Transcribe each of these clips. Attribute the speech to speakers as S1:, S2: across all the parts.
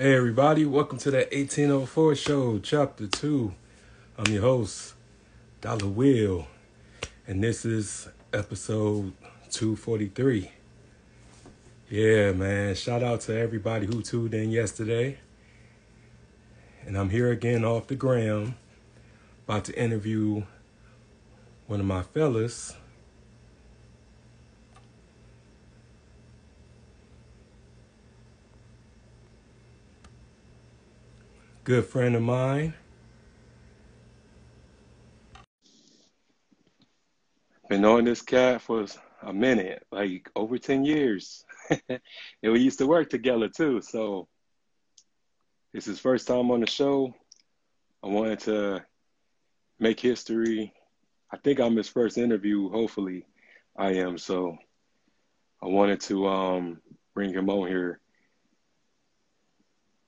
S1: Hey everybody, welcome to the 1804 show, chapter 2. I'm your host, Dollar Will, and this is episode 243. Yeah, man, shout out to everybody who tuned in yesterday. And I'm here again off the gram, about to interview one of my fellas. Good friend of mine. Been knowing this cat for a minute, like over 10 years. and we used to work together too. So this is first time on the show. I wanted to make history. I think I'm his first interview. Hopefully, I am. So I wanted to um, bring him on here.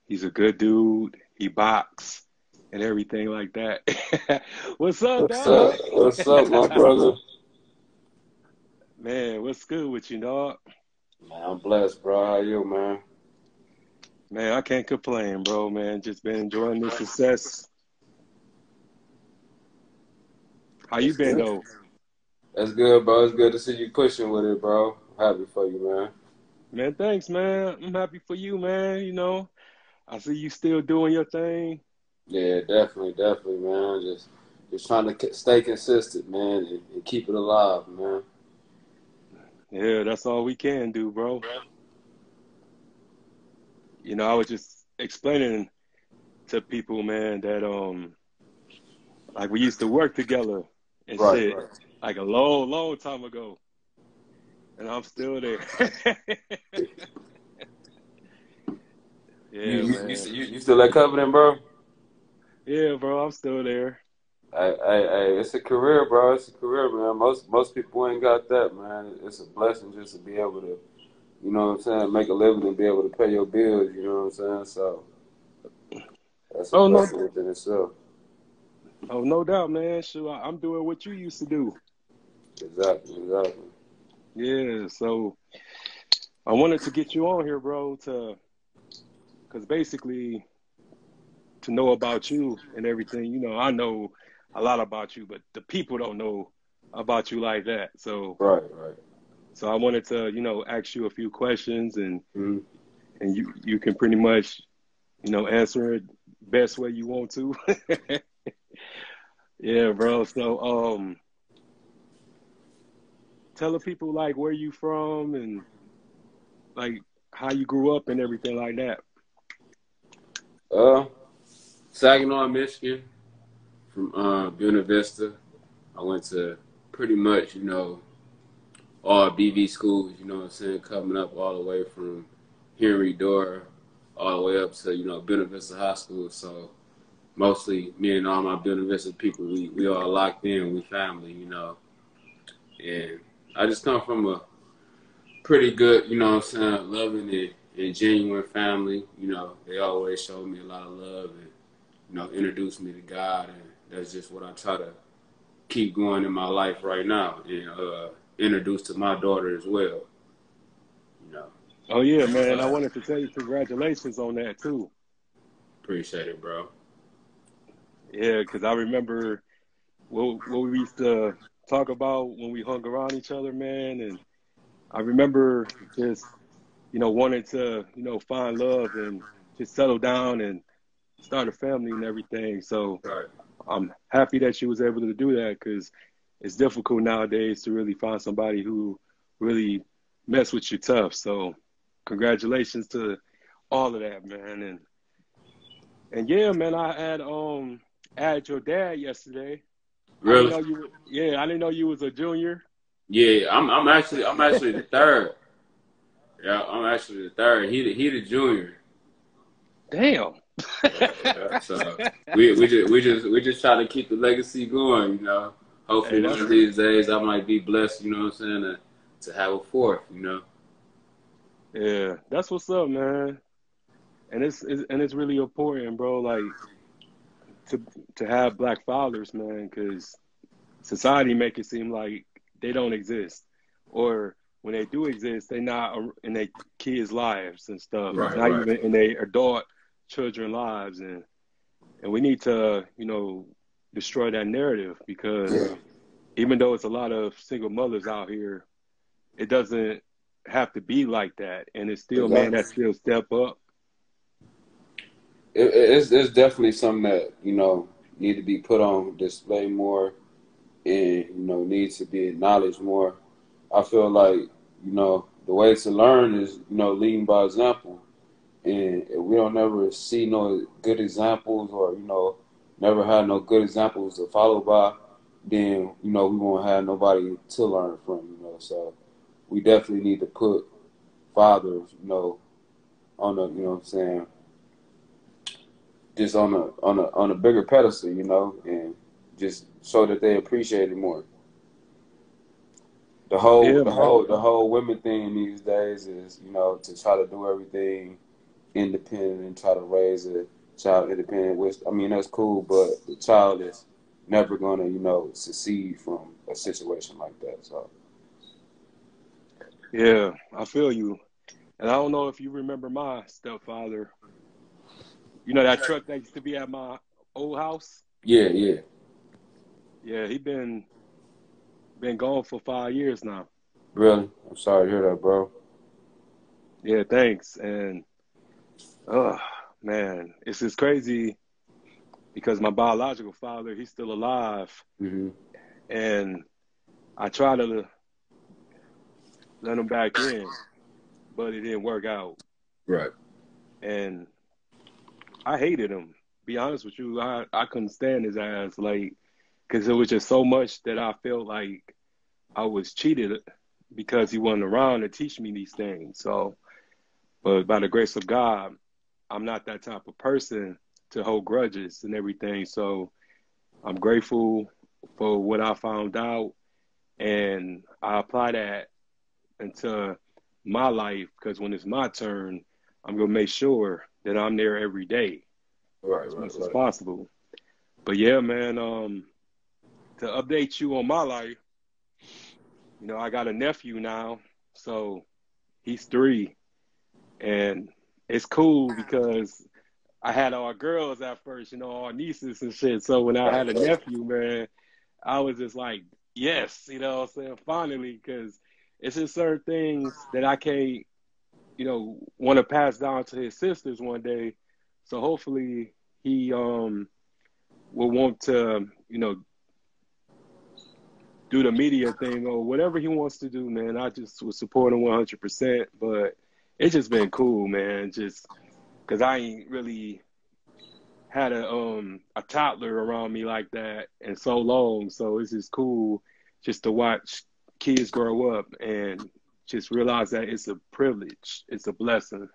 S1: He's a good dude. He box and everything like that. what's up,
S2: What's up? What's up, my brother?
S1: Man, what's good with you, dog?
S2: Man, I'm blessed, bro. How you, man?
S1: Man, I can't complain, bro. Man, just been enjoying the success. How you been though?
S2: That's good, bro. It's good to see you pushing with it, bro. I'm happy for you, man.
S1: Man, thanks, man. I'm happy for you, man. You know, I see you still doing your thing.
S2: Yeah, definitely, definitely, man. Just, just trying to stay consistent, man, and, and keep it alive, man.
S1: Yeah, that's all we can do, bro you know, I was just explaining to people, man, that um, like we used to work together and right, shit, right. like a long, long time ago, and I'm still there.
S2: yeah, you, man. You, you, you still at Covenant, bro?
S1: Yeah, bro, I'm still there.
S2: I, hey, hey, it's a career, bro. It's a career, man. Most most people ain't got that, man. It's a blessing just to be able to you know what I'm saying, make a living and be able to pay your bills, you know what I'm saying? So that's a oh, blessing no. within itself.
S1: Oh, no doubt, man. Sure, I'm doing what you used to do.
S2: Exactly, exactly.
S1: Yeah, so I wanted to get you on here, bro, to because basically to know about you and everything. You know, I know a lot about you, but the people don't know about you like that. So
S2: right, right.
S1: So I wanted to, you know, ask you a few questions and mm-hmm. and you you can pretty much, you know, answer it best way you want to. yeah, bro. So um tell the people like where you from and like how you grew up and everything like that.
S2: Uh Saginaw, Michigan, from uh Buena Vista. I went to pretty much, you know, all BV schools, you know what I'm saying, coming up all the way from Henry Doerr all the way up to, you know, Buena Vista High School. So mostly me and all my Buena Vista people, we, we all locked in, we family, you know. And I just come from a pretty good, you know what I'm saying, loving and, and genuine family. You know, they always showed me a lot of love and, you know, introduced me to God. And that's just what I try to keep going in my life right now. And, uh, introduced to my daughter as well. You know.
S1: Oh yeah, man! I wanted to tell you congratulations on that too.
S2: Appreciate it, bro.
S1: Yeah, because I remember what what we used to talk about when we hung around each other, man, and I remember just you know wanted to you know find love and just settle down and start a family and everything. So right. I'm happy that she was able to do that because it's difficult nowadays to really find somebody who really mess with you tough. So congratulations to all of that, man. And and yeah, man, I had um added your dad yesterday.
S2: Really?
S1: I you, yeah, I didn't know you was a junior.
S2: Yeah, I'm I'm actually I'm actually the third. Yeah, I'm actually the third. He the, he the junior.
S1: Damn.
S2: yeah, yeah. So we we just we just we just try to keep the legacy going, you know. Hopefully, one of these days, I might be blessed. You know what I'm saying? To, to have a fourth. You know.
S1: Yeah, that's what's up, man. And it's, it's and it's really important, bro. Like to to have black fathers, man, because society make it seem like they don't exist, or when they do exist, they're not uh, in their kids' lives and stuff. Right, not right. even in their adult children lives and and we need to you know destroy that narrative because yeah. even though it's a lot of single mothers out here it doesn't have to be like that and it's still exactly. man that still step up
S2: it, it's, it's definitely something that you know need to be put on display more and you know needs to be acknowledged more i feel like you know the way to learn is you know leading by example. And if we don't never see no good examples or you know never had no good examples to follow by then you know we won't have nobody to learn from you know. So we definitely need to put fathers you know on a you know what i'm saying just on a on a on a bigger pedestal you know and just so that they appreciate it more the whole yeah, the whole the whole women thing these days is you know to try to do everything independent and try to raise a child independent. Which I mean that's cool, but the child is never gonna you know succeed from a situation like that. So
S1: yeah, I feel you, and I don't know if you remember my stepfather. You know that truck that used to be at my old house.
S2: Yeah, yeah,
S1: yeah. He been been gone for five years now.
S2: Really? I'm sorry to hear that, bro.
S1: Yeah, thanks. And oh man, it's just crazy because my biological father, he's still alive. Mm-hmm. And I try to let him back in, but it didn't work out.
S2: Right.
S1: And I hated him. Be honest with you, I, I couldn't stand his ass. Like, because it was just so much that I felt like I was cheated because he wasn't around to teach me these things. So, but by the grace of God, I'm not that type of person to hold grudges and everything. So, I'm grateful for what I found out, and I apply that into my life because when it's my turn, I'm gonna make sure that I'm there every day,
S2: right,
S1: as
S2: right,
S1: much
S2: right.
S1: as possible. But yeah, man, um, to update you on my life, you know, I got a nephew now, so he's three, and it's cool because I had all girls at first, you know, all nieces and shit. So when I had a nephew, man, I was just like, yes, you know, I'm saying finally, because it's just certain things that I can't, you know, want to pass down to his sisters one day. So hopefully he um will want to, you know, do the media thing or whatever he wants to do, man. I just was supporting 100%. But it's just been cool, man. Just because I ain't really had a um a toddler around me like that in so long. So it's just cool just to watch kids grow up and just realize that it's a privilege. It's a blessing.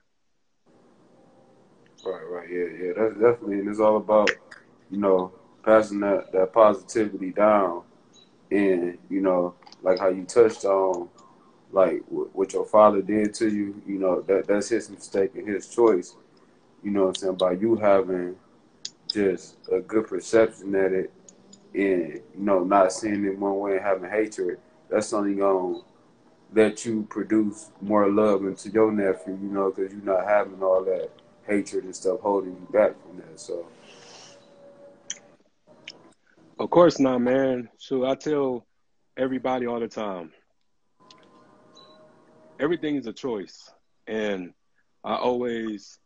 S2: Right, right, yeah, yeah. That's definitely, and it's all about, you know, passing that that positivity down and you know, like how you touched on, like what your father did to you, you know, that that's his mistake and his choice. You know what I'm saying? By you having just a good perception at it and, you know, not seeing it one way and having hatred, that's only let you produce more love into your nephew, you know, because you're not having all that hatred and stuff holding you back from that. So,
S1: of course not, man. So I tell everybody all the time, everything is a choice, and I always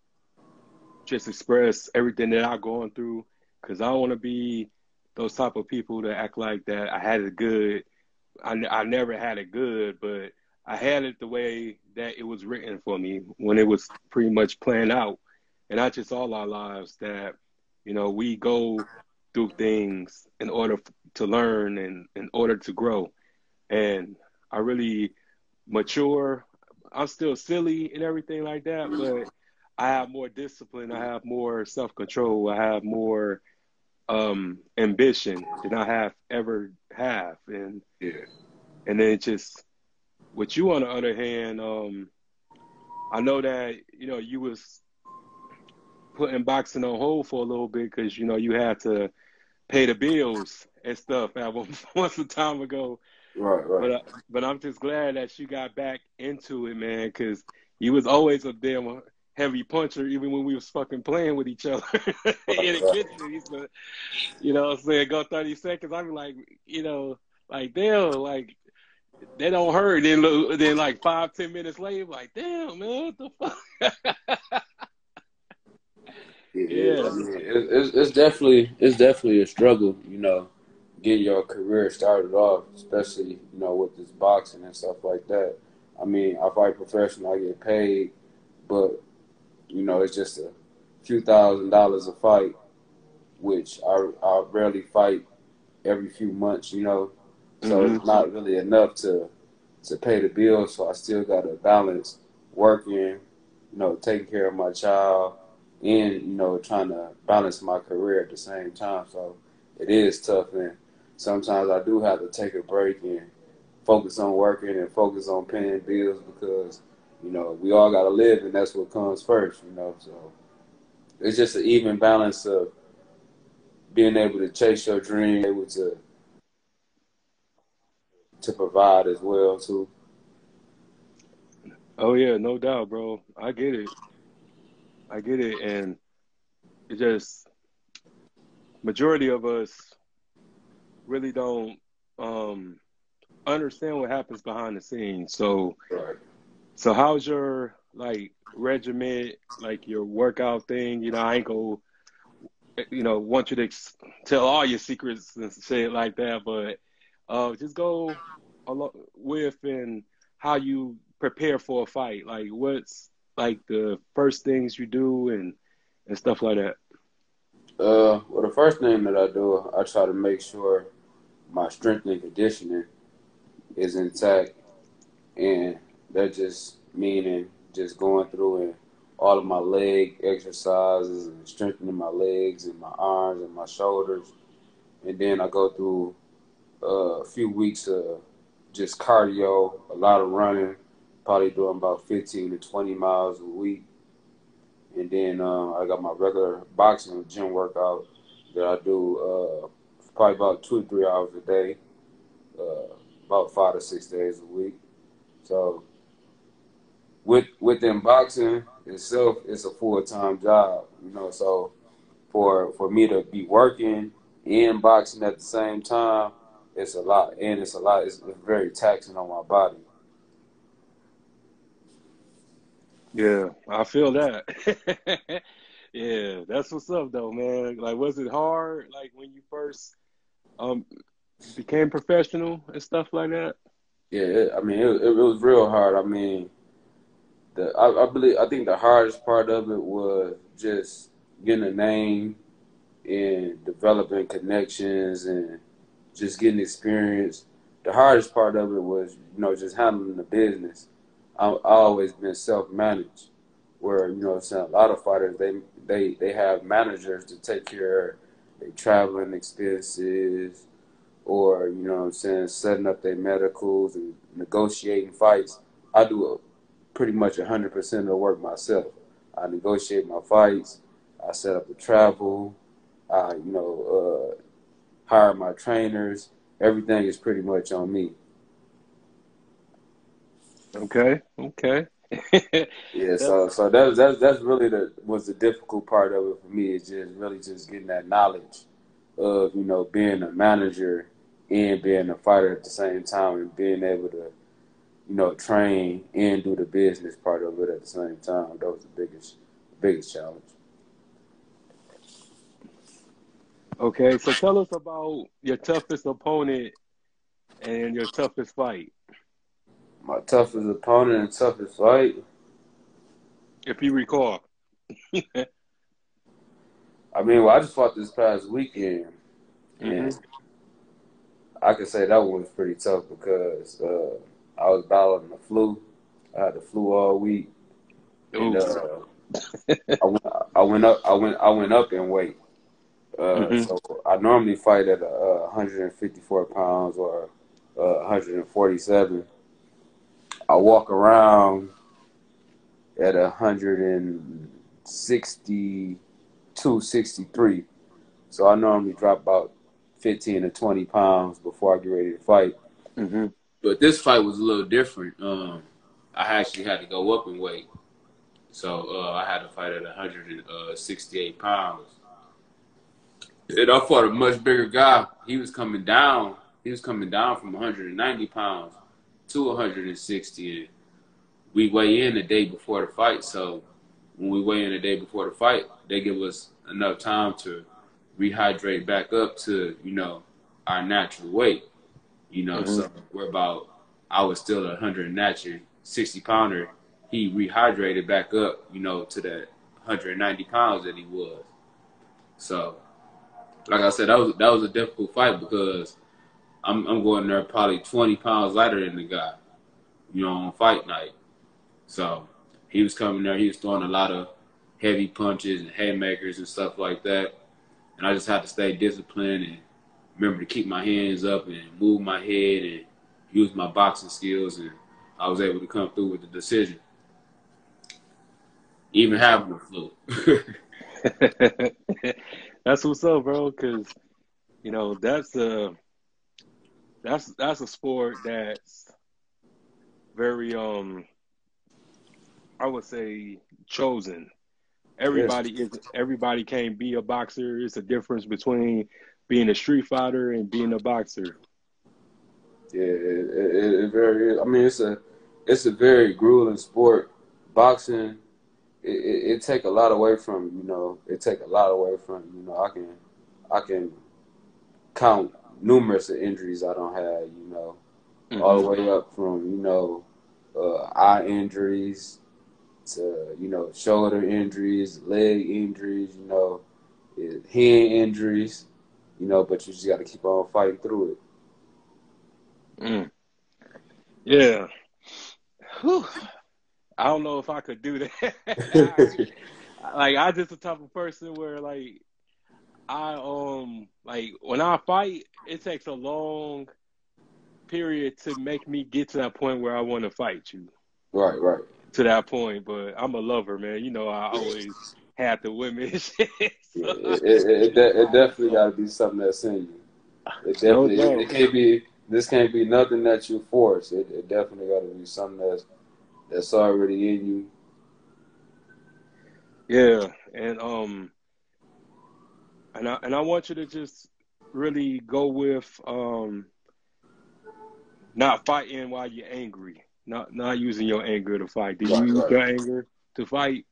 S1: just express everything that I'm going through because I don't want to be those type of people that act like that I had it good. I, I never had it good, but I had it the way that it was written for me when it was pretty much planned out. And not just all our lives that, you know, we go do things in order to learn and in order to grow. And I really mature. I'm still silly and everything like that, but I have more discipline. I have more self control. I have more um, ambition than I have ever have. And
S2: yeah,
S1: and then just with you on the other hand, um, I know that you know you was putting boxing on hold for a little bit because you know you had to pay the bills and stuff at once a time ago.
S2: Right, right.
S1: But uh, but I'm just glad that you got back into it, man, because you was always a damn heavy puncher even when we was fucking playing with each other in the kitchen. He you know what I'm saying, go 30 seconds. I'd be like, you know, like, damn, like, they don't hurt. Then, then like five, ten minutes later, like, damn, man, what the fuck?
S2: yeah, yeah. I mean, it's, it's definitely it's definitely a struggle, you know, getting your career started off, especially you know with this boxing and stuff like that. I mean, I fight professional, I get paid, but you know, it's just a few thousand dollars a fight, which I I rarely fight every few months, you know. So mm-hmm. it's not really enough to to pay the bills. So I still got to balance working, you know, taking care of my child, and you know, trying to balance my career at the same time. So it is tough, and sometimes I do have to take a break and focus on working and focus on paying bills because you know, we all got to live, and that's what comes first, you know. So it's just an even balance of being able to chase your dream, able to to provide as well too.
S1: Oh yeah, no doubt, bro. I get it. I get it, and it just majority of us really don't um, understand what happens behind the scenes. So right. So how's your like regiment, like your workout thing? You know, I ain't go, you know, want you to tell all your secrets and shit like that, but uh, just go along with and how you prepare for a fight. Like, what's like the first things you do and and stuff like that.
S2: Uh, well, the first thing that I do, I try to make sure my strength and conditioning is intact, and that just meaning just going through and all of my leg exercises and strengthening my legs and my arms and my shoulders. And then I go through uh, a few weeks of just cardio, a lot of running, probably doing about 15 to 20 miles a week. And then uh, I got my regular boxing gym workout that I do uh, probably about two or three hours a day, uh, about five to six days a week. So with within boxing itself, it's a full time job. You know, so for for me to be working in boxing at the same time, it's a lot, and it's a lot. It's very taxing on my body.
S1: Yeah, I feel that. yeah, that's what's up though, man. Like, was it hard? Like when you first um became professional and stuff like that?
S2: Yeah, I mean, it, it was real hard. I mean the I, I, believe I think the hardest part of it was just getting a name and developing connections and just getting experience. The hardest part of it was, you know, just handling the business. I, I always been self managed, where you know, a lot of fighters they they they have managers to take care of their traveling expenses, or you know, I'm saying setting up their medicals and negotiating fights. I do pretty much 100% of the work myself. I negotiate my fights. I set up the travel. I, you know, uh, hire my trainers. Everything is pretty much on me.
S1: Okay. Okay.
S2: yeah. So, so that's that's that's really the was the difficult part of it for me. Is just really just getting that knowledge of you know being a manager and being a fighter at the same time and being able to you know, train and do the business part of it at the same time. That was the biggest, biggest challenge.
S1: Okay, so tell us about your toughest opponent and your toughest fight.
S2: My toughest opponent and toughest fight.
S1: If you recall.
S2: I mean, well, I just fought this past weekend, and mm-hmm. I can say that one was pretty tough because uh, I was battling the flu. I had the flu all week. And, uh, I, went, I went up. I went. I went up in weight. Uh, mm-hmm. So I normally fight at uh, 154 pounds or uh, 147. I walk around at 162, 63. So I normally drop about 15 to 20 pounds before I get ready to fight. Mm-hmm. But this fight was a little different. Um, I actually had to go up in weight. So uh, I had to fight at 168 pounds. And I fought a much bigger guy. He was coming down. He was coming down from 190 pounds to 160. And we weigh in the day before the fight. So when we weigh in the day before the fight, they give us enough time to rehydrate back up to, you know, our natural weight. You know, mm-hmm. so we're about I was still a 100 natural 60 pounder. He rehydrated back up, you know, to that 190 pounds that he was. So, like I said, that was that was a difficult fight because I'm I'm going there probably 20 pounds lighter than the guy, you know, on fight night. So he was coming there. He was throwing a lot of heavy punches and haymakers and stuff like that. And I just had to stay disciplined and remember to keep my hands up and move my head and use my boxing skills. And I was able to come through with the decision. Even having the flu.
S1: that's what's up, bro. Because you know that's a that's that's a sport that's very um I would say chosen. Everybody yes. is everybody can't be a boxer. It's a difference between being a street fighter and being a boxer.
S2: Yeah, it, it, it very. I mean, it's a it's a very grueling sport. Boxing, it, it, it take a lot away from you know. It take a lot away from you know. I can I can count numerous of injuries I don't have. You know, mm-hmm. all the way up from you know uh, eye injuries, to you know shoulder injuries, leg injuries, you know, hand injuries, you know. But you just got to keep on fighting through
S1: it. Mm. Yeah. Whew. I don't know if I could do that. like I just a type of person where like I um like when I fight, it takes a long period to make me get to that point where I want to fight you.
S2: Right, right
S1: to that point, but I'm a lover, man. You know, I always have the women. so. yeah,
S2: it, it, it, it, definitely got to be something that's in you. It definitely no. It, can't be. This can't be nothing that you force. It, it definitely got to be something that's that's already in you.
S1: Yeah, and um, and I and I want you to just really go with um, not fighting while you're angry. Not not using your anger to fight. Do you right, use right. your anger to fight?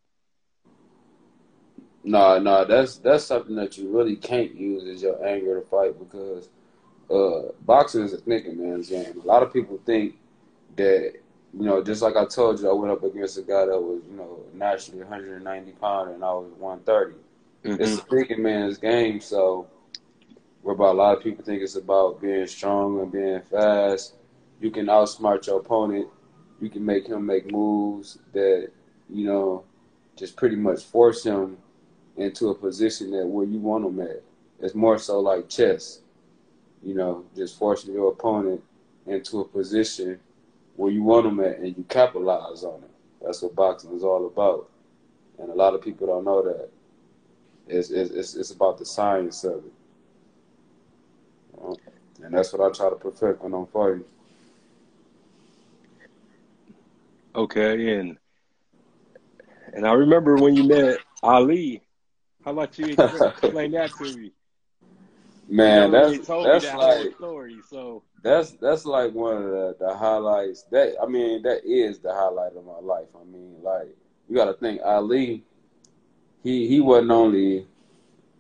S2: No, no, that's that's something that you really can't use is your anger to fight because uh, boxing is a thinking man's game. A lot of people think that you know, just like I told you, I went up against a guy that was you know naturally 190 pound and I was 130. Mm-hmm. It's a thinking man's game, so whereby a lot of people think it's about being strong and being fast. You can outsmart your opponent you can make him make moves that you know just pretty much force him into a position that where you want him at. It's more so like chess, you know, just forcing your opponent into a position where you want them at and you capitalize on it. That's what boxing is all about. And a lot of people don't know that. It's, it's, it's about the science of it. You know? And that's what I try to perfect when I'm fighting.
S1: Okay, and and I remember when you met Ali. How about you explain that to me?
S2: Man, you know, that's that's that like story. So that's that's like one of the, the highlights. That I mean, that is the highlight of my life. I mean, like you got to think Ali. He he wasn't only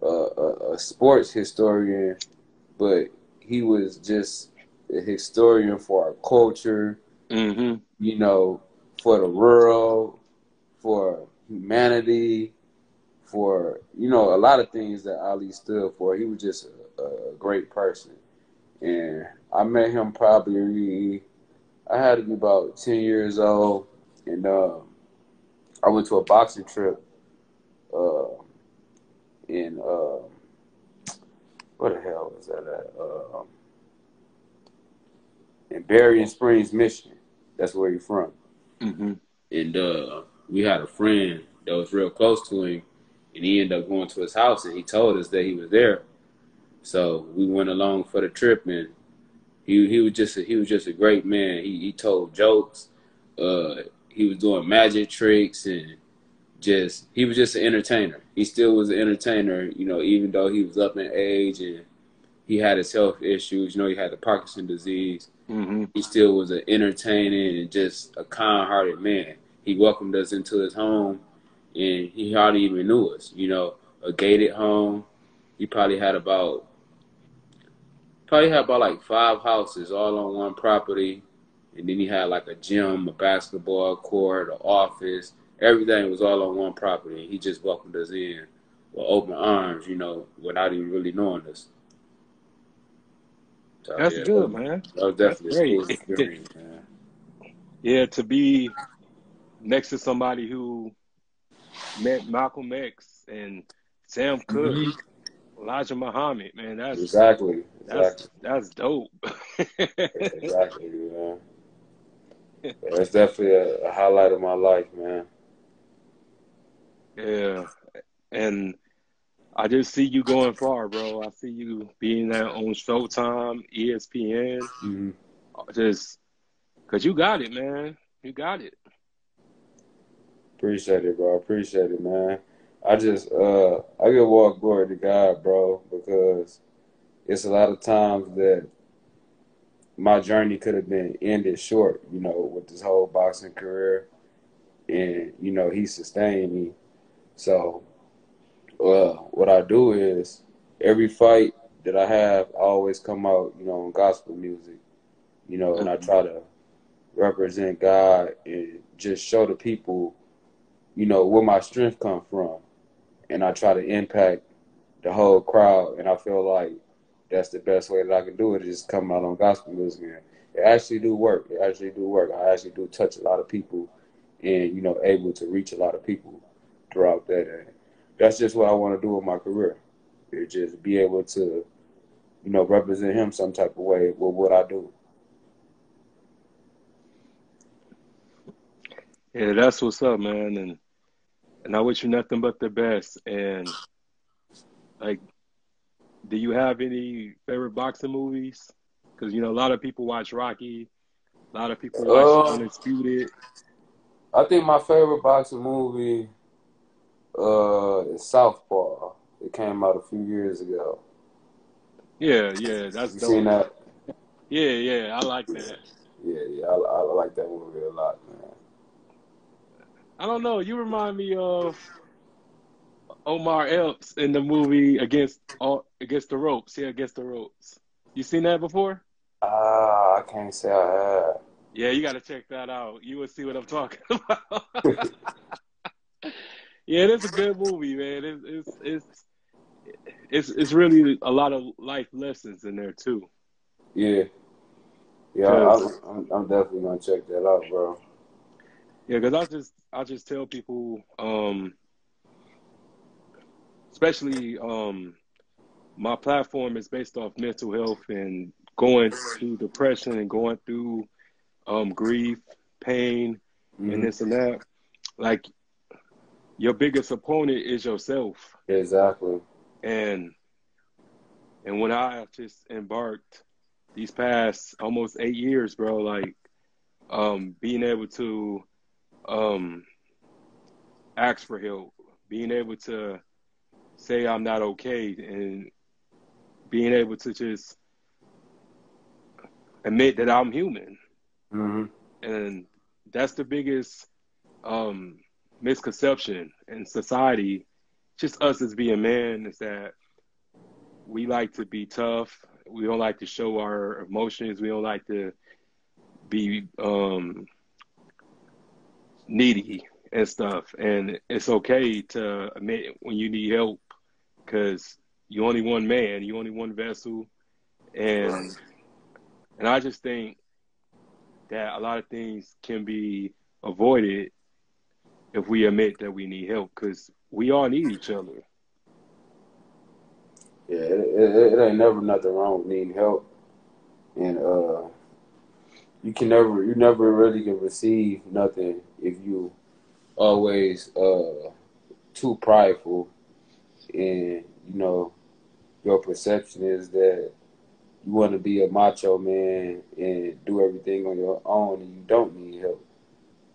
S2: a, a, a sports historian, but he was just a historian for our culture. Mm-hmm. You know, for the world, for humanity, for you know a lot of things that Ali stood for. He was just a, a great person, and I met him probably I had to be about ten years old, and um, I went to a boxing trip uh, in uh, where the hell was that at? Uh, in Berrien Springs, Michigan. That's where he's from. Mm-hmm. And uh, we had a friend that was real close to him, and he ended up going to his house, and he told us that he was there. So we went along for the trip, and he he was just a, he was just a great man. He he told jokes. Uh, he was doing magic tricks, and just he was just an entertainer. He still was an entertainer, you know, even though he was up in age and he had his health issues. You know, he had the Parkinson disease.
S1: Mm-hmm.
S2: He still was an entertaining and just a kind-hearted man. He welcomed us into his home, and he hardly even knew us. You know, a gated home. He probably had about probably had about like five houses all on one property, and then he had like a gym, a basketball court, an office. Everything was all on one property. And he just welcomed us in with open arms, you know, without even really knowing us.
S1: So, That's yeah, good, man.
S2: That was definitely a experience, man.
S1: Yeah, to be next to somebody who met Malcolm X and Sam Cooke, mm-hmm. Elijah Muhammad, man, that's
S2: exactly,
S1: that's exactly. that's dope.
S2: exactly, man. That's definitely a, a highlight of my life, man.
S1: Yeah, and I just see you going far, bro. I see you being that on Showtime, ESPN.
S2: Mm-hmm.
S1: Just because you got it, man. You got it.
S2: Appreciate it, bro. Appreciate it, man. I just uh I give all glory to God, bro, because it's a lot of times that my journey could have been ended short, you know, with this whole boxing career. And, you know, he sustained me. So uh, what I do is every fight that I have, I always come out, you know, in gospel music, you know, and I try to represent God and just show the people, you know, where my strength come from, and I try to impact the whole crowd, and I feel like that's the best way that I can do it is just come out on gospel music. And it actually do work. It actually do work. I actually do touch a lot of people, and you know, able to reach a lot of people throughout that. And that's just what I want to do with my career. Is just be able to, you know, represent him some type of way with what I do.
S1: Yeah, that's what's up, man. And and I wish you nothing but the best. And like, do you have any favorite boxing movies? Because you know a lot of people watch Rocky, a lot of people watch uh, Undisputed.
S2: I think my favorite boxing movie uh Southpaw. It came out a few years ago.
S1: Yeah, yeah, that's
S2: you dope. seen that.
S1: Yeah, yeah, I like that.
S2: Yeah, yeah, I, I like that movie a lot, man.
S1: I don't know. You remind me of Omar Epps in the movie against all against the ropes. Yeah, against the ropes. You seen that before?
S2: Ah, uh, I can't say I have.
S1: Yeah, you got to check that out. You will see what I'm talking about. yeah, it's a good movie, man. It's it's it's it's it's really a lot of life lessons in there too.
S2: Yeah, yeah, I'm, I'm definitely gonna check that out, bro.
S1: Yeah, because I just I just tell people, um, especially um, my platform is based off mental health and going through depression and going through um, grief, pain, mm-hmm. and this and that. Like your biggest opponent is yourself.
S2: Exactly.
S1: And and when I just embarked these past almost eight years, bro, like um, being able to um, ask for help, being able to say I'm not okay, and being able to just admit that I'm human.
S2: Mm-hmm.
S1: And that's the biggest um, misconception in society, just us as being men, is that we like to be tough. We don't like to show our emotions. We don't like to be um, needy and stuff. And it's okay to admit when you need help because you're only one man, You're only one vessel, and and I just think that a lot of things can be avoided if we admit that we need help because we all need each other.
S2: Yeah, it, it, it, ain't never nothing wrong with needing help, and uh, you can never, you never really can receive nothing if you always uh, too prideful, and you know your perception is that you want to be a macho man and do everything on your own, and you don't need help.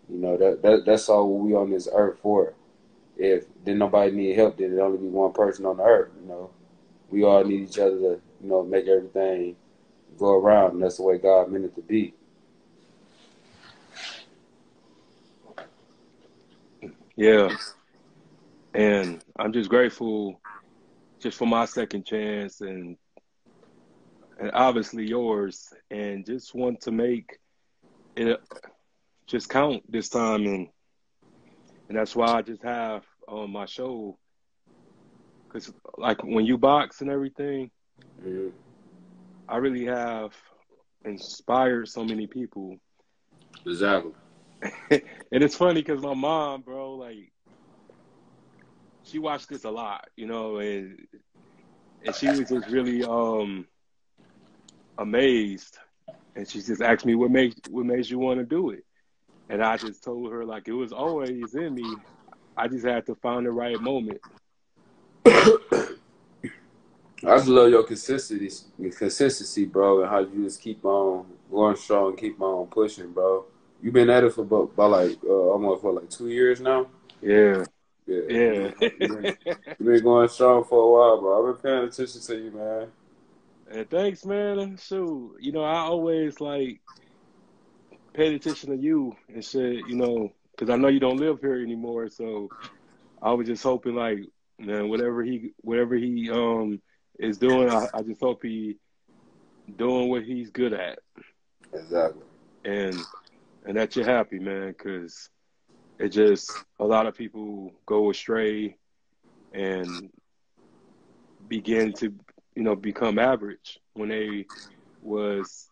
S2: You know that, that that's all we on this earth for. if then nobody need help, then it only be one person on the earth. You know, we all need each other to you know make everything go around, and that's the way God meant it to be.
S1: Yeah. And I'm just grateful just for my second chance and and obviously yours and just want to make it just count this time and and that's why I just have on my show. Because like when you box and everything
S2: mm-hmm.
S1: I really have inspired so many people.
S2: Exactly.
S1: And it's funny because my mom bro like she watched this a lot you know and and she was just really um amazed. And she just asked me what makes what makes you want to do it and I just told her like it was always in me. I just had to find the right moment.
S2: I just love your consistency, consistency, bro, and how you just keep on going strong, keep on pushing, bro. You've been at it for about, about like uh, almost for like two years now.
S1: Yeah.
S2: Yeah.
S1: Yeah.
S2: you've, been, been going strong for a while, bro. I've been paying attention to you, man.
S1: And thanks, man. Shoot, you know, I always like paid attention to you and said, you know, because I know you don't live here anymore. So I was just hoping, like, man, whatever he, whatever he um is doing, I, I just hope he doing what he's good at.
S2: Exactly.
S1: And and that you're happy, man, because it just a lot of people go astray and begin to you know become average when they was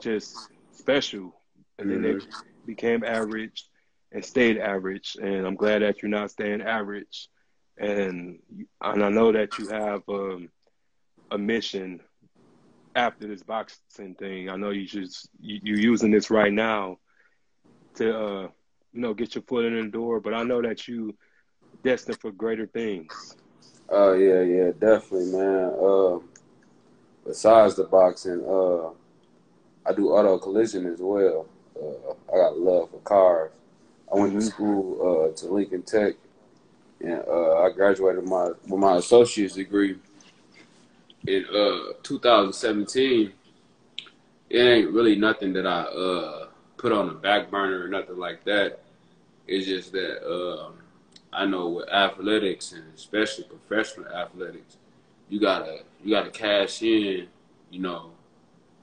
S1: just special, and then mm-hmm. they became average and stayed average. And I'm glad that you're not staying average. And and I know that you have um, a mission after this boxing thing. I know you just you, you're using this right now to uh, you know get your foot in the door. But I know that you destined for greater things.
S2: Oh yeah, yeah, definitely, man. Uh, besides the boxing, uh, I do auto collision as well. Uh, I got love for cars. I went mm-hmm. to school uh, to Lincoln Tech, and uh, I graduated my with my associate's degree in uh, 2017. It ain't really nothing that I uh, put on the back burner or nothing like that. It's just that um, I know with athletics and especially professional athletics, you gotta you gotta cash in, you know,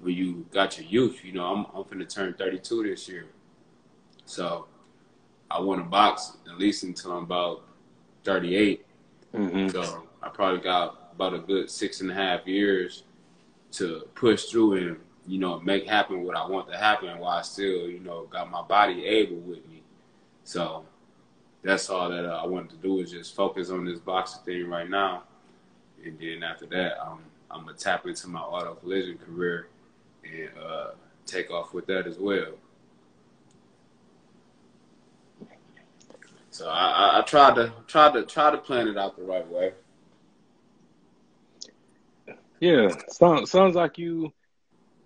S2: when you got your youth. You know, I'm I'm finna turn 32 this year, so I want to box at least until I'm about 38.
S1: Mm-hmm.
S2: So I probably got about a good six and a half years to push through and you know make happen what I want to happen while I still you know got my body able with me. So that's all that uh, I wanted to do is just focus on this boxing thing right now, and then after that, I'm I'm gonna tap into my auto collision career and uh, take off with that as well. So I, I, I tried to try to try to plan it out the right way.
S1: Yeah, sounds sounds like you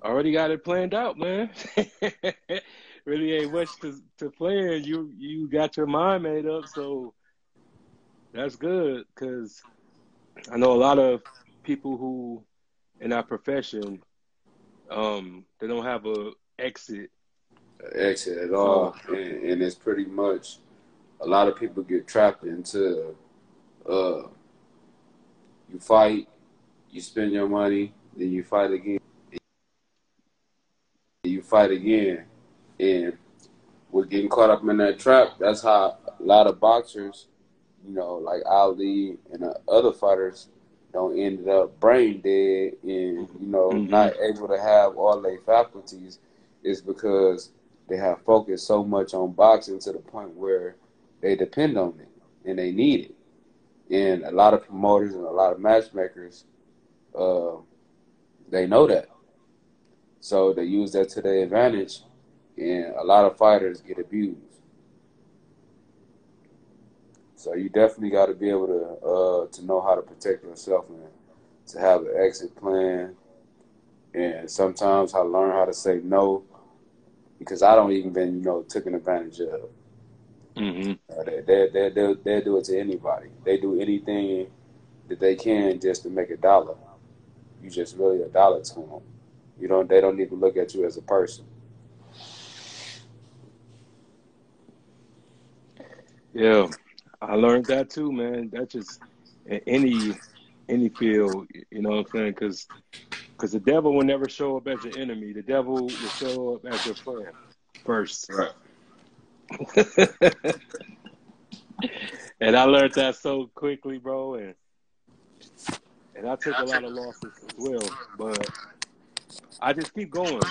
S1: already got it planned out, man. really ain't much to to plan. You you got your mind made up, so that's good. Cause I know a lot of people who in our profession um, they don't have a exit.
S2: Exit at all, and, and it's pretty much a lot of people get trapped into uh, you fight, you spend your money, then you fight again, you fight again, and we're getting caught up in that trap. That's how a lot of boxers, you know, like Ali and uh, other fighters, don't end up brain dead and you know mm-hmm. not able to have all their faculties is because they have focused so much on boxing to the point where they depend on it and they need it. And a lot of promoters and a lot of matchmakers, uh, they know that. So they use that to their advantage, and a lot of fighters get abused. So you definitely got to be able to uh, to know how to protect yourself and to have an exit plan. And sometimes I learn how to say no because I don't even been you know taken advantage of.
S1: Mm-hmm.
S2: Uh, they, they, they, they, they do it to anybody. They do anything that they can just to make a dollar. You just really a dollar to them. You don't. They don't even look at you as a person.
S1: Yeah, I learned that too, man. That just in any any field, you know what I'm saying? Because because the devil will never show up as your enemy. The devil will show up as your friend first.
S2: Right.
S1: and I learned that so quickly, bro. And and I took a lot of losses as well, but I just keep going.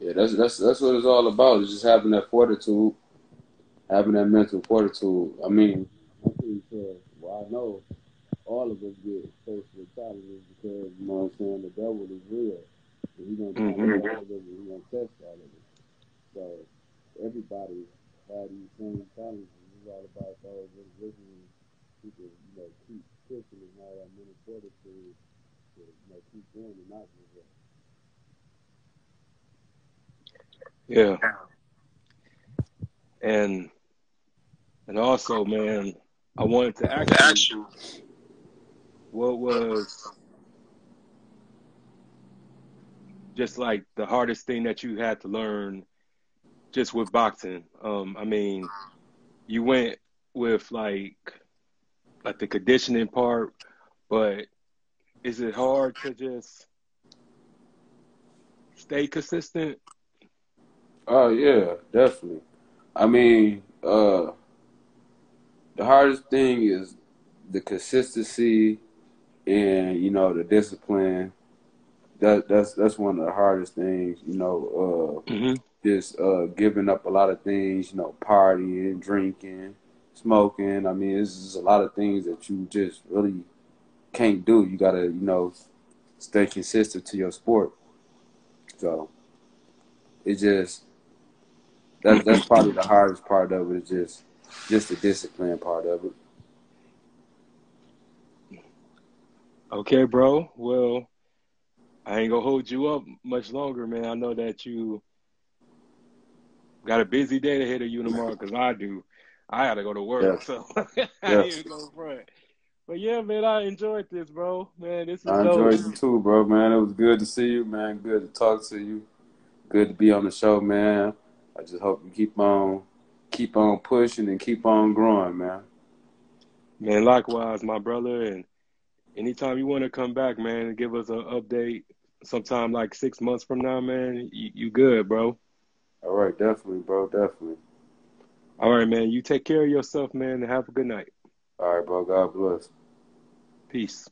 S2: Yeah, that's that's that's what it's all about. It's just having that fortitude, having that mental fortitude. I mean, I'm pretty sure. Well, I know all of us get faced with challenges because you know what I'm saying. The devil is real. And he's gonna try all mm-hmm. of us. and He's gonna test all of us. So everybody had these same challenges. It's all about those individuals who can, you know, keep pushing and have that mental fortitude to, you know, keep going and not give up.
S1: Yeah. And and also, man, I wanted to ask you what was just like the hardest thing that you had to learn just with boxing. Um, I mean, you went with like like the conditioning part, but is it hard to just stay consistent?
S2: Oh yeah, definitely. I mean, uh, the hardest thing is the consistency and you know the discipline. That that's that's one of the hardest things. You know, uh,
S1: Mm-hmm.
S2: just uh, giving up a lot of things. You know, partying, drinking, smoking. I mean, it's just a lot of things that you just really can't do. You gotta, you know, stay consistent to your sport. So it just that's that's probably the hardest part of it. Is just just the discipline part of it.
S1: Okay, bro. Well, I ain't gonna hold you up much longer, man. I know that you got a busy day ahead of you tomorrow, because I do. I gotta go to work,
S2: Yes.
S1: so I
S2: Yes.
S1: ain't even gonna front. But yeah, man, I enjoyed this, bro. Man, this is
S2: I
S1: dope.
S2: enjoyed you too, bro. Man, it was good to see you, man. Good to talk to you. Good to be on the show, man. I just hope you keep on keep on pushing and keep on growing, man.
S1: Man, likewise, my brother. And anytime you want to come back, man, and give us an update, sometime like six months from now, man, you, you good, bro.
S2: All right, definitely, bro. Definitely.
S1: All right, man. You take care of yourself, man, and have a good night.
S2: All right, bro. God bless.
S1: Peace.